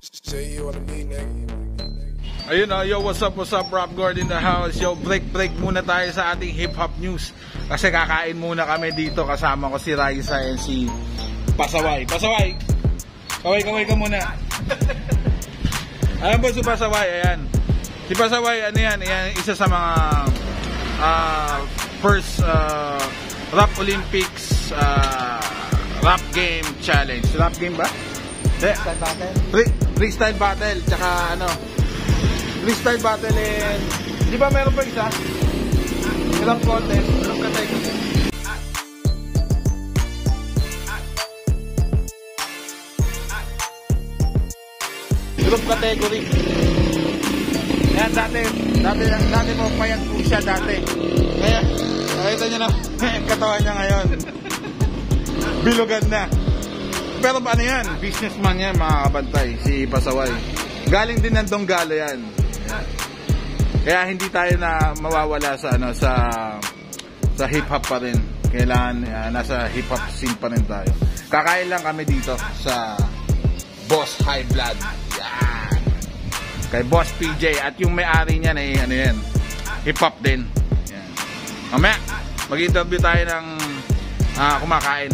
Say you wanna be nigga. Ayun oh, yo, what's up, what's up, Rob Gord in the house. Yo, break, break muna tayo sa ating hip-hop news. Kasi kakain muna kami dito kasama ko si Raisa and si Pasaway. Pasaway! Kaway, kaway ka muna. Ayan po si Pasaway, ayan. Si Pasaway, ano yan, yan isa sa mga ah, first ah, Rap Olympics ah, Rap Game Challenge. Rap Game ba? Hindi. Freestyle battle, tsaka ano, freestyle battle and, di ba meron pa isa? Rap contest, rap category. Group category. Yan, dati, dati, dati mo, payat po siya dati. Kaya, nakita niyo na, katawan niya ngayon. Bilugan na. Pero paano yan? Businessman yan, mga si Pasaway. Galing din ng Donggalo yan. Kaya hindi tayo na mawawala sa ano sa sa hip hop pa rin. Kailangan ah, nasa hip hop scene pa rin tayo. Kakain lang kami dito sa Boss High Blood. Yan. Kay Boss PJ at yung may-ari niyan ay ano yan, hip hop din. Yan. Mamaya, mag-interview tayo ng ah, kumakain.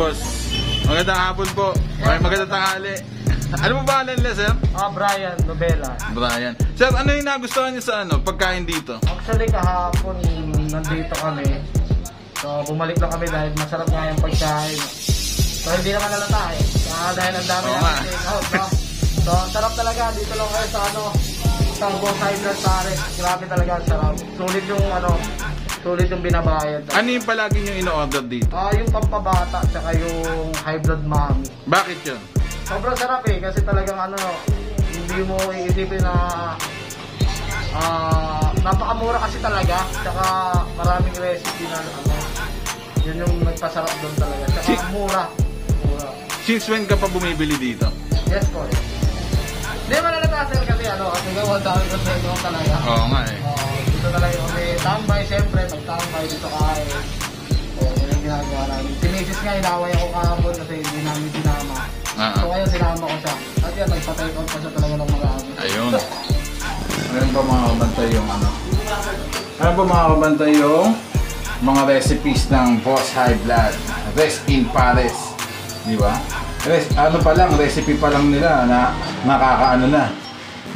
Boss. Magandang hapon po. Ay, magandang tanghali. ano mo ba nila, sir? Ah, Brian Nobela. Brian. Sir, ano yung nagustuhan niyo sa ano, pagkain dito? Actually, kahapon nandito kami. So, bumalik lang kami dahil masarap nga yung pagkain. So, hindi naman nalata eh. Ah, dahil ang dami Oo namin nga. take out, no? So, ang sarap talaga. Dito lang kayo sa ano, sa Boss Hybrid pare. Grabe talaga ang sarap. Sulit yung ano, sulit yung binabayad. Ano yung palagi niyo ino-order dito? Ah, yung pampabata tsaka yung high blood mommy. Bakit yun? Sobrang sarap eh kasi talagang ano hindi mo iisipin na ah napakamura kasi talaga tsaka maraming recipe na ano yun yung nagpasarap doon talaga tsaka Si- mura mura Since when ka pa bumibili dito? yes po hindi nalata sir kasi ano kasi ko sa inyo talaga Oo nga eh. Oo, dito talaga kami tambay siyempre magtambay dito kain o yun yung ginagawa namin si Mrs. nga inaway ako kahapon kasi hindi namin sinama Ah, So kaya sinama ko siya. At yan, nagpa-take out pa siya talaga ng marami. Ayun. Meron pa mga kabantay yung ano? Meron pa mga kabantay yung mga recipes ng Boss High Blood. Rest in Paris. Di ba? Res, ano pa lang, recipe pa lang nila na nakakaano na.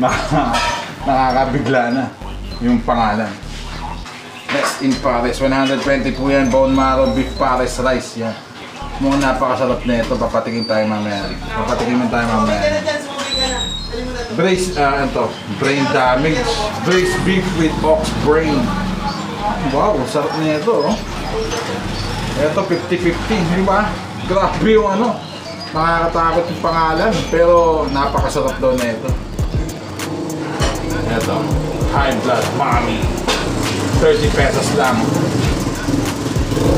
Nakaka, nakakabigla na yung pangalan. Rest in Paris. 120 po yan. Bone marrow beef Paris rice. Yan. Mukhang napakasarap na ito. Papatikin tayo mamaya. Papatikin mo tayo mamaya. Brace, ah, ito, brain damage. Brace beef with ox brain. Wow, sarap na ito, oh. Ito, 50-50, di ba? Grabe yung ano. Nakakatakot yung pangalan, pero napakasarap daw na ito. Ito, high blood mommy. 30 pesos lang.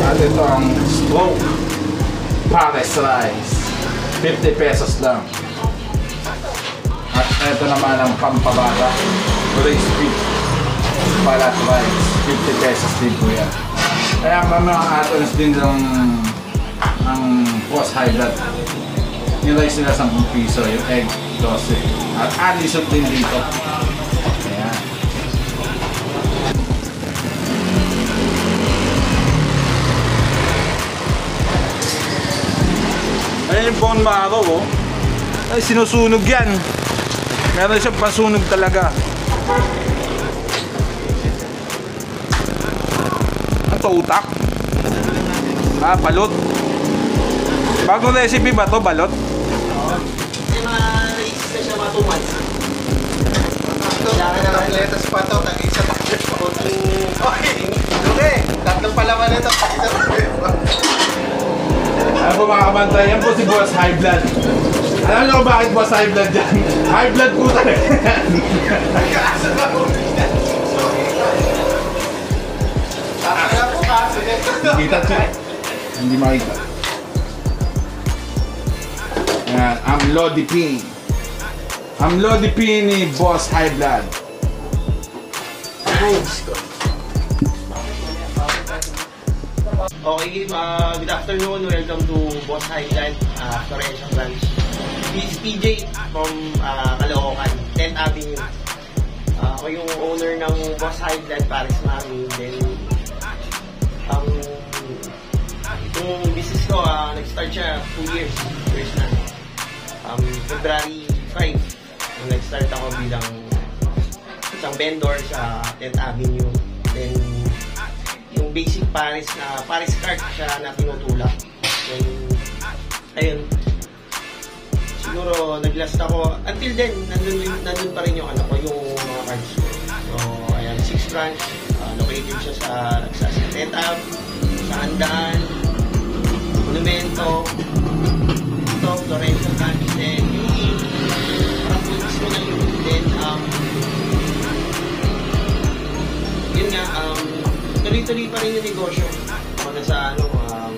At ito ang stroke Paris rice. 50 pesos lang. At ito naman ang pampabata. Braised beef. Balat rice. 50 pesos din po yan. Kaya mga atoms din ng ang boss high blood. Yung rice nila 10 piso. Yung egg 12. At alisot din dito. Ayan yung bone marrow, oh. Ay, sinusunog yan. Meron siyang pasunog talaga. Ang to utak? Ah, balot. Bagong recipe ba to, balot? May mga na siya mga 2 months. Kailangan na lang letas pa to, tagig sa packet pa. Okay, okay. Tatlong palaman nito. Ano po mga kabantay? Yan po si Boss High Blood. Alam niyo kung bakit Boss High Blood yan? High blood po talaga yan. Po. Kita check. Hindi makita. Yan, ang Lodi Pin. Ang Lodi Pin ni Boss High Blood. Okay, uh, good afternoon. Welcome to Boss Highland, uh, Florencia Branch. This is PJ from uh, Caloocan, 10th Avenue. Uh, ako yung owner ng Boss Highland Paris Mami. Then, ang yung business ko, uh, nag-start siya 2 years. years na. Um, February 5, nung nag-start ako bilang isang vendor sa 10th Avenue. Then, basic Paris na Paris card siya na tinutulak. Then, ayun. Siguro naglast ako. Until then, nandun, nandun pa rin yung ano ko, yung mga cards ko. So, ayan, six branch. Uh, located siya sa, sa Tent Up, sa Handaan, Monumento, ito, Florencia branch. Tuloy-tuloy pa rin yung negosyo. Mga sa ano, um,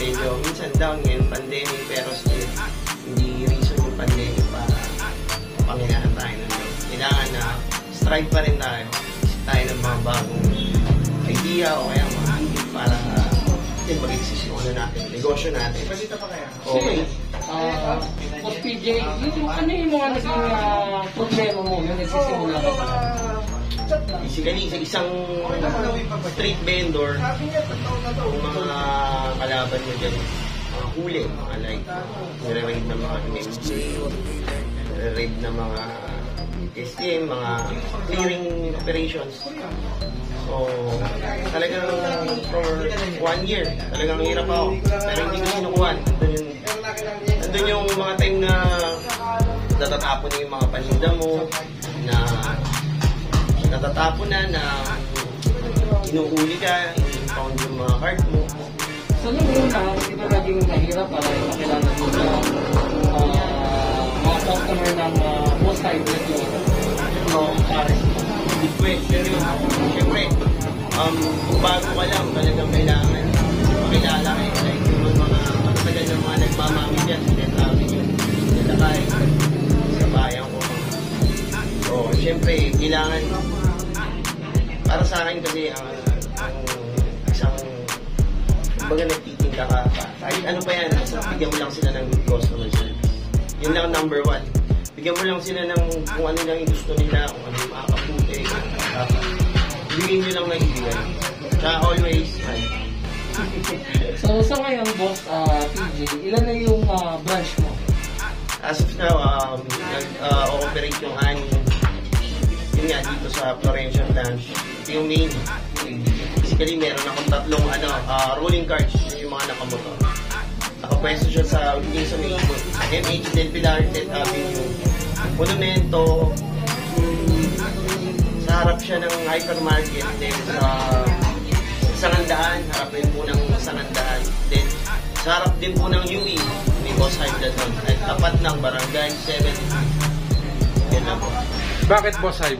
medyo minsan down ngayon, pandemic, pero still, hindi reason yung pandemic para pangyayaran tayo ng loob. Kailangan na strive pa rin tayo. Isip tayo ng mga bagong idea o kaya mga para uh, mag-exist yung ano natin, negosyo natin. Balita pa kaya? Okay. Ah, Boss PJ, yung, ano yung mga naging ah, problema mo yung nagsisimula ka pa? Basically, sa isang street vendor, kung mga kalaban mo dyan, mga huli, mga like, nire-raid ng mga MMJ, nire-raid ng mga STM, mga clearing operations. So, talagang for one year, talagang hirap ako. Pero hindi ko sinukuhan. Nandun yung, nandun yung mga time na natatapon na yung mga paninda mo, na natatapon na na inuuli ka, i-impound yung mga card mo. So, nung una, hindi ba naging mahirap para makilala mo sa ah, mga customer ng uh, most hybrid yung No, Paris? good question yun. Siyempre, um, kung bago ka lang, talagang kailangan makilala ka. eh. Like, yung mga matagal ng mga nagmamami dyan, sa Death Avenue, sa Lakay, sa bayan ko. So, siyempre, kailangan, para sa akin kasi, ang, ang isang, kumbaga nagtitinda ka pa. Kahit ano pa yan, bigyan mo lang sila ng good customer service. Yun lang number one. Bigyan mo lang sila ng kung ano lang yung gusto nila, kung ano yung makakaputi, dapat. Bigyan nyo lang ng ibigay. Tsaka always, ay, So, sa ngayon, boss ah, PJ, ilan na yung ah, branch mo? as of now, um, nag-ooperate yung ani. Yun nga, dito sa Florencia branch. Yung main. Basically, meron akong tatlong ano, ah, rolling cards, yung mga nakamotor. Nakapwesto siya sa yung sa main ko. MH Del Pilar, 10th Avenue, Monumento, sa harap siya ng hypermarket, then sa Sangandaan, harap rin po ng Sangandaan. Then, sa harap din po ng UE, may Boss High doon. At tapat ng Barangay 7. Yan lang po. Bakit Boss High?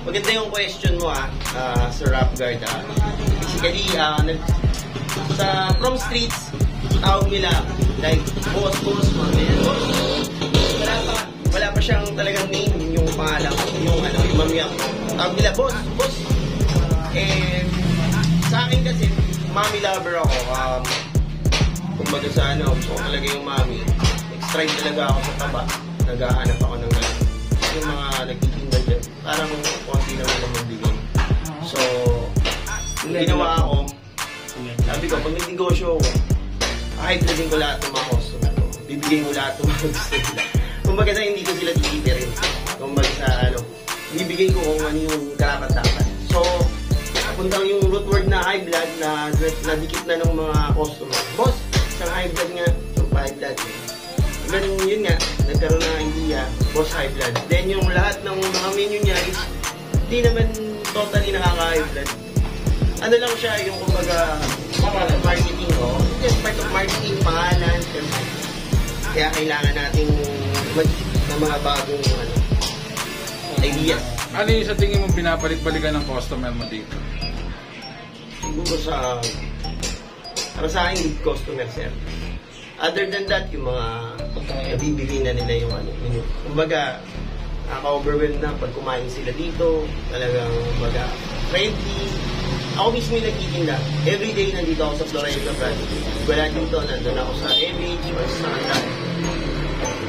Maganda yung question mo ah, ah, Sir Rap Guard ah. Basically, ah, nag, sa from streets, tawag nila, like, boss, boss, mga ganyan, boss. Wala pa, wala pa siyang talagang name, yung pangalan, yung ano, yung mamiyang. Tawag nila, boss, boss. Eh, sa akin kasi, mommy lover ako. Um, kumbaga sa ano, gusto talaga yung mommy. Nag-strive talaga ako sa taba. Naghahanap ako ng ganun. Yung mga dyan, parang konti lang naman magbigay. So, yung ginawa ko, sabi ko, pag nag-negosyo ako, din ko lahat ng mga customer ko, bibigay mo lahat ng mga gusto nila. Kumbaga na hindi ko sila titipirin. Kumbaga sa ano, bibigay ko kung ano yung karapat-dapat. So, napuntang yung root word na high blood na nadikit na ng mga customer. Boss, isang high blood nga, yung high blood. Ganun yun nga, nagkaroon ng idea, boss high blood. Then yung lahat ng mga menu niya is, hindi naman totally nakaka-high blood. Ano lang siya, yung kumbaga, marketing ko. Yes, part of marketing, pangalan, siyempre. Kaya kailangan nating mag ng mga bagong ano, ideas. Ano yung sa tingin mo binabalik-balikan ng customer mo dito? siguro sa para sa akin customer service. Other than that, yung mga nabibili na nila yung ano, menu. Kumbaga, nakaka-overwhelm na pag kumain sila dito. Talagang, kumbaga, friendly. Ako mismo yung nagtitinda. Every day nandito ako sa Florida brand. Wala dito, nandun ako sa MH or sa Andan.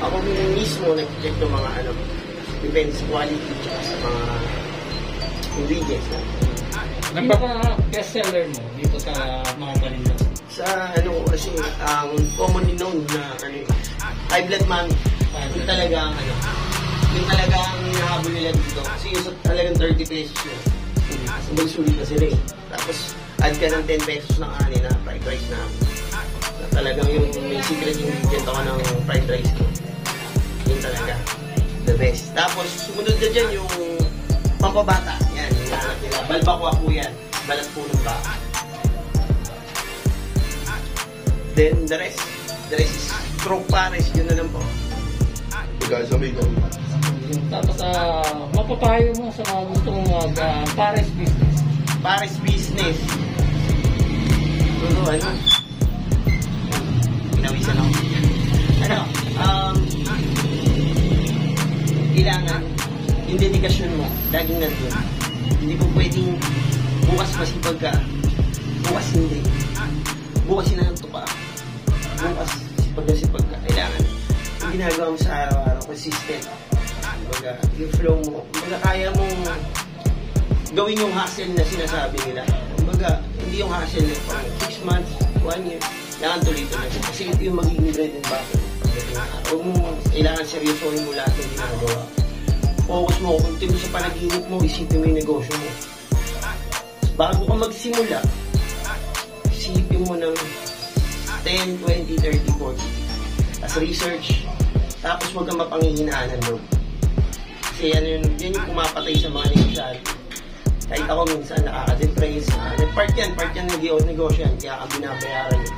Ako mismo nag-check ng mga ano, depends quality sa mga ingredients na. Ano ka best seller mo dito sa mga paninda? Sa ano ko kasi, ang commonly known na ano yun, high blood mami. Yung talaga ang ano, yung talaga ang hinahabol nila dito. Kasi yung sa talagang 30 pesos yun. Sulit-sulit na sila eh. Tapos, add ka ng 10 pesos ng ani na fried rice na na talagang yung may secret ingredient ako ng fried rice ko. Yun talaga. The best. Tapos, sumunod na dyan yung pampabata. Yan, yung nila. Balbakwa po yan. Balat po ng baka. Then, the rest. The rest is stroke pares. Yun na lang po. Guys, amigo. Tapos ah, mapapayo mo sa mga gusto mong mag ah, pares business. Pares business. Pero ano? Pinawisan ako. Ano? Um, kailangan yung dedikasyon mo, laging nandun. Hindi mo pwedeng bukas masipag ka. Bukas hindi. Bukas sinanto ka. Bukas sipag na sipag ka. Kailangan yung ginagawa mo sa araw-araw, consistent. Kumbaga, yung flow mo. Kumbaga, kaya mong gawin yung hustle na sinasabi nila. Kumbaga, hindi yung hustle na pang 6 months, 1 year, kailangan tuloy-tuloy. Kasi ito yung magiging bread and butter. Huwag mo, kailangan seryosohin mo lahat ng ginagawa. Focus mo, kung mo sa panaginip mo, isipin mo yung negosyo mo. Bago ka magsimula, isipin mo ng 10, 20, 30, 40. As research, tapos huwag kang mapanghihinaan ng loob. Kasi ano yun, yan yung pumapatay sa mga negosyante. Kahit ako minsan nakaka-depress. Uh, part yan, part yan ng negosyo yan. Kaya ka binabayaran yun.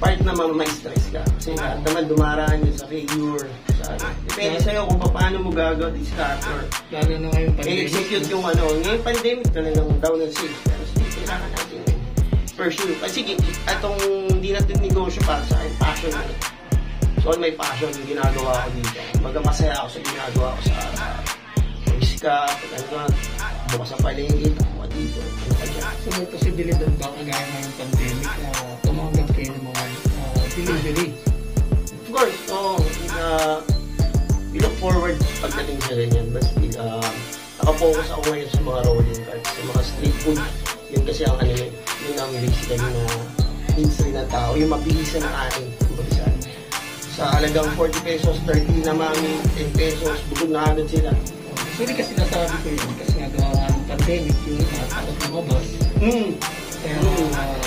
Part naman may stress ka. Kasi lahat naman dumaraan yun sa failure. Sa, ano. Depende sa'yo kung paano mo gagawin this factor. Lalo na ngayon pandemic. I-execute yung ano. Ngayon pandemic talagang down ang sales. Pero kailangan natin pursue. Kasi itong hindi natin negosyo para sa akin, passion na. So, all my passion yung ginagawa ko dito. Baga masaya ako sa ginagawa ko sa uh, ka, pag ano ka, bukas sa palengke, ako dito. Ano ka dyan? So may posibilidad ba kagaya ngayong pandemic na tumanggap kayo ng mga ah, delivery? Of course, oo. Uh, we look forward pagdating sa ganyan. But still, uh, nakafocus ako ngayon sa mga rolling carts, sa mga street food. Yun kasi ang ano yun, yun ang basically na industry ng tao. Yung ng ating kumbaga sa halagang 40 pesos, 30 na mami, 10 pesos, bugod na agad sila. Actually kasi nasabi ko yun kasi nga gawa ng pandemic yung mga takot lumabas. Hmm. Kaya uh,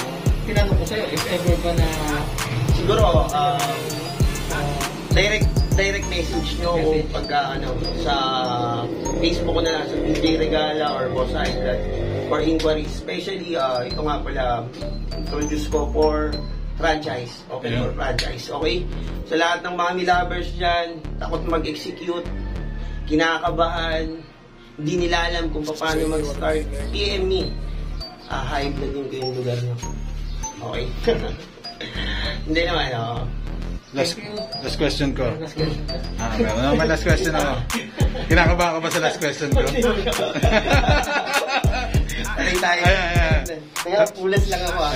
tinanong ko sa'yo if ever ba na Siguro, uh, direct direct message nyo o Message. pagka ano, sa Facebook ko na lang, sa Regala or Boss Island for inquiries. Especially, uh, ito nga pala, introduce ko for franchise. Okay, Yeah. for franchise. Okay? Sa lahat ng mami lovers dyan, takot mag-execute, kinakabahan, hindi nila alam kung paano mag-start. PM me. Ah, high blood yung kayong lugar nyo. Okay? hindi naman, oh. Last, last question ko. last question? Ah, meron naman last question ako. Kinakabahan ka ba sa last question ko? Taray tayo. Ayan, ayan. Pulas lang ako ah.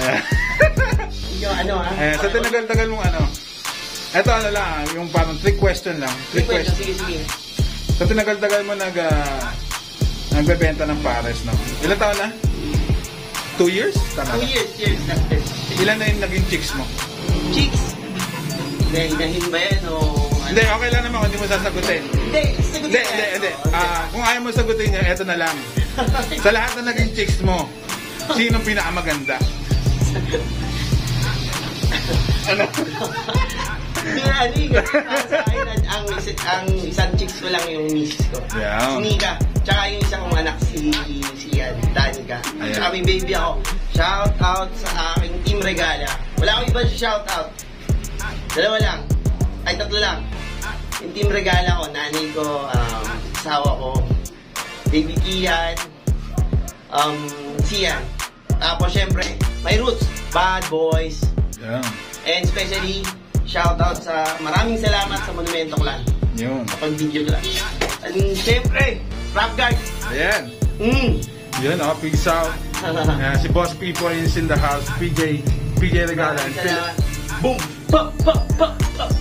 Yung ano ah. Ayan, sa tinagal-tagal mong ano. Ito ano lang, ah, yung parang trick question lang. Trick question. sige, sige. Sa tinagal-tagal mo nag, ah, nagbebenta ng pares, no? Ilan taon na? Two years? Tama Two years, years. Ilan na yung naging chicks mo? Chicks. Hindi, inahin ba yan o... ano? Hindi, okay lang naman kung hindi mo sasagutin. Hindi, sagutin Hindi, hindi, hindi. Oo, Ah, kung ayaw mo sagutin niya, eto na lang. Sa lahat na naging chicks mo, sino pinakamaganda? ano? Na, ano yung sa akin, ang, ang, ang isang chicks ko lang yung misis ko. Yeah. Si Nika. Tsaka yung isang kong anak, si, si yan, Danica. Ayan. Tsaka may baby ako. Shout out sa aking team Regala. Wala akong ibang shout out. Dalawa lang. Ay, tatlo lang. Yung team Regala ko, nanay ko, um, asawa ko, baby Kian, um, Sian. Tapos syempre, my roots, bad boys. Yan. And especially, shoutout sa maraming salamat sa Monumento Clan. Yun. Kapag video clan. And syempre, Rap Guard. Ayan. Mm. Yun, oh, peace out. Ayan, si Boss People is in the house. PJ, PJ Regala. Boom! Pa, pa, pa, pa.